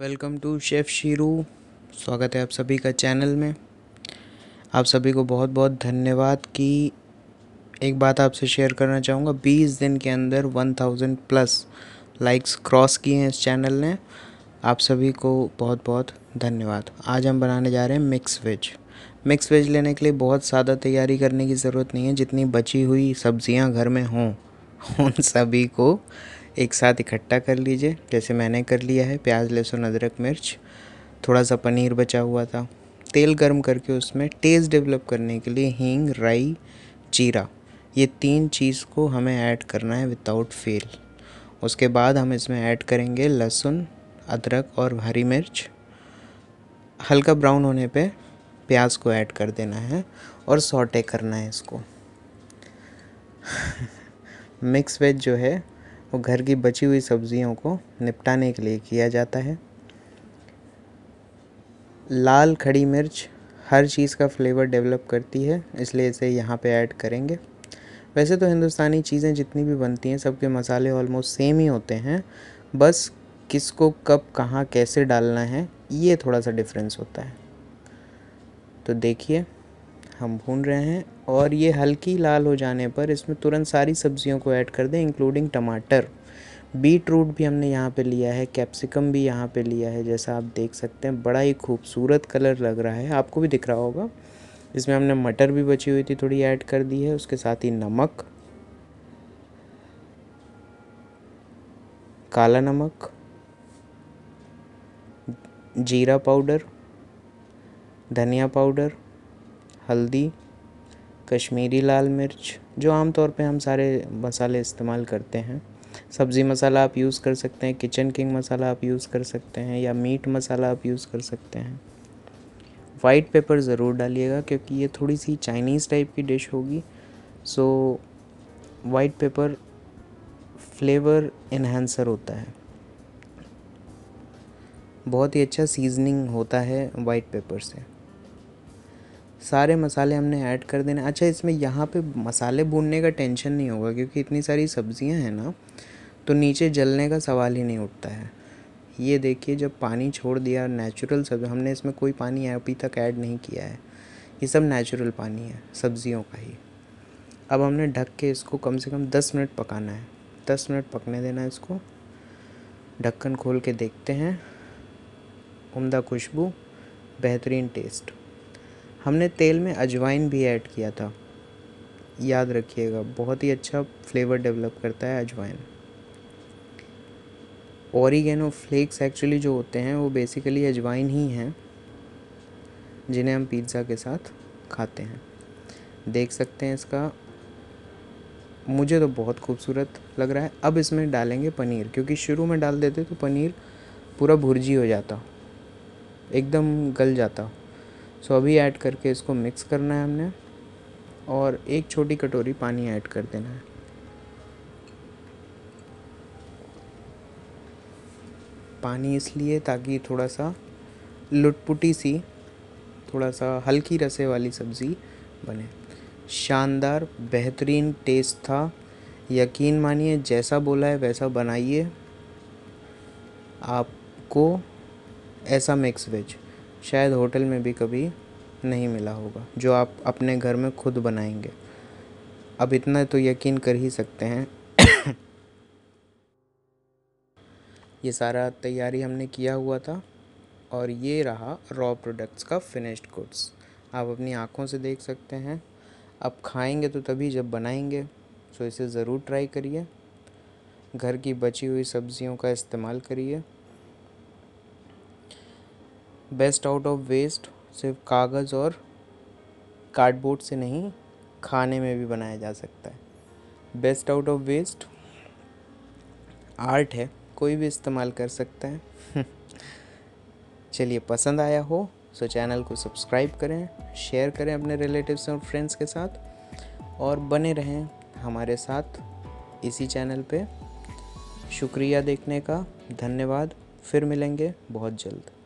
Welcome to chef Shiru. स्वागत है आप सभी का चैनल में। आप सभी को बहुत बहुत धन्यवाद कि एक बात आपसे शेयर करना चाहूँगा। 20 दिन के अंदर 1000 प्लस लाइक्स क्रॉस किए हैं इस चैनल ने। आप सभी को बहुत बहुत धन्यवाद। आज हम बनाने जा रहे हैं मिक्स वेज मिक्स वेज लेने के लिए बहुत ज़्यादा तैयारी करने की ज़रूरत नहीं है। जितनी बची हुई सब्ज़ियाँ घर में हों, उन सभी को एक साथ इकट्ठा कर लीजिए, जैसे मैंने कर लिया है, प्याज, लहसुन, अदरक, मिर्च, थोड़ा सा पनीर बचा हुआ था। तेल गर्म करके उसमें टेस्ट डेवलप करने के लिए हींग, राई, जीरा, ये तीन चीज़ को हमें ऐड करना है विदाउट फेल उसके बाद हम इसमें ऐड करेंगे लहसुन, अदरक और हरी मिर्च। हल्का ब्राउन होने पे प्याज को ऐड कर देना है और सॉटे करना है इसको। मिक्स वेज जो है वो घर की बची हुई सब्जियों को निपटाने के लिए किया जाता है। लाल खड़ी मिर्च हर चीज़ का फ्लेवर डेवलप करती है, इसलिए इसे यहाँ पे ऐड करेंगे। वैसे तो हिंदुस्तानी चीज़ें जितनी भी बनती हैं, सबके मसाले ऑलमोस्ट सेम ही होते हैं। बस किसको कब, कहाँ, कैसे डालना है, ये थोड़ा सा डिफरेंस होता है। तो देखिए। हम भून रहे हैं और ये हल्की लाल हो जाने पर इसमें तुरंत सारी सब्जियों को ऐड कर दें इंक्लूडिंग टमाटर। बीट रूट भी हमने यहाँ पे लिया है, कैप्सिकम भी यहाँ पे लिया है, जैसा आप देख सकते हैं, बड़ा ही खूबसूरत कलर लग रहा है। आपको भी दिख रहा होगा। इसमें हमने मटर भी बची हुई थी, थोड़ी ऐड कर दी है, उसके साथ ही नमक, काला नमक, जीरा पाउडर, धनिया पाउडर हल्दी, कश्मीरी लाल मिर्च, जो आमतौर पे हम सारे मसाले इस्तेमाल करते हैं। सब्ज़ी मसाला आप यूज़ कर सकते हैं, किचन किंग मसाला आप यूज़ कर सकते हैं, या मीट मसाला आप यूज़ कर सकते हैं। वाइट पेपर ज़रूर डालिएगा, क्योंकि ये थोड़ी सी चाइनीज़ टाइप की डिश होगी। So, white pepper flavour enhancer होता है। बहुत ही अच्छा सीजनिंग होता है वाइट पेपर से। सारे मसाले हमने ऐड कर देने। अच्छा इसमें यहाँ पे मसाले भूनने का टेंशन नहीं होगा, क्योंकि इतनी सारी सब्ज़ियाँ हैं ना तो नीचे जलने का सवाल ही नहीं उठता है। ये देखिए, जब पानी छोड़ दिया नेचुरल सब, हमने इसमें कोई पानी अभी तक ऐड नहीं किया है। ये सब नेचुरल पानी है, सब्जियों का ही। अब हमने ढक के इसको कम से कम दस मिनट पकाना है। दस मिनट पकने देना है इसको। ढक्कन खोल के देखते हैं। उम्दा खुशबू, बेहतरीन टेस्ट हमने तेल में अजवाइन भी ऐड किया था। याद रखिएगा, बहुत ही अच्छा फ्लेवर डेवलप करता है अजवाइन। ओरिगेनो फ्लेक्स एक्चुअली जो होते हैं, वो बेसिकली अजवाइन ही हैं, जिन्हें हम पिज़्ज़ा के साथ खाते हैं। देख सकते हैं इसका। मुझे तो बहुत खूबसूरत लग रहा है। अब इसमें डालेंगे पनीर, क्योंकि शुरू में डाल देते तो पनीर पूरा भुर्जी हो जाता। एकदम गल जाता। सो अभी ऐड करके इसको मिक्स करना है हमने और एक छोटी कटोरी पानी ऐड कर देना है। पानी इसलिए ताकि थोड़ा सा लुटपुटी सी, थोड़ा सा हल्की रसे वाली सब्ज़ी बने। शानदार, बेहतरीन टेस्ट था। यकीन मानिए, जैसा बोला है वैसा बनाइए। आपको ऐसा मिक्स वेज शायद होटल में भी कभी नहीं मिला होगा, जो आप अपने घर में खुद बनाएँगे। अब इतना तो यकीन कर ही सकते हैं। ये सारा तैयारी हमने किया हुआ था, और ये रहा रॉ प्रोडक्ट्स का फिनिश्ड गुड्स आप अपनी आँखों से देख सकते हैं। अब खाएँगे तो तभी जब बनाएँगे सो इसे ज़रूर ट्राई करिए। घर की बची हुई सब्जियों का इस्तेमाल करिए। बेस्ट आउट ऑफ़ वेस्ट सिर्फ़ कागज़ और कार्डबोर्ड से नहीं, खाने में भी बनाया जा सकता है। Best out of waste art है, कोई भी इस्तेमाल कर सकता है। चलिए, पसंद आया हो सो चैनल को सब्सक्राइब करें, शेयर करें अपने रिलेटिव्स और फ्रेंड्स के साथ, और बने रहें हमारे साथ इसी चैनल पे। शुक्रिया देखने का, धन्यवाद, फिर मिलेंगे बहुत जल्द।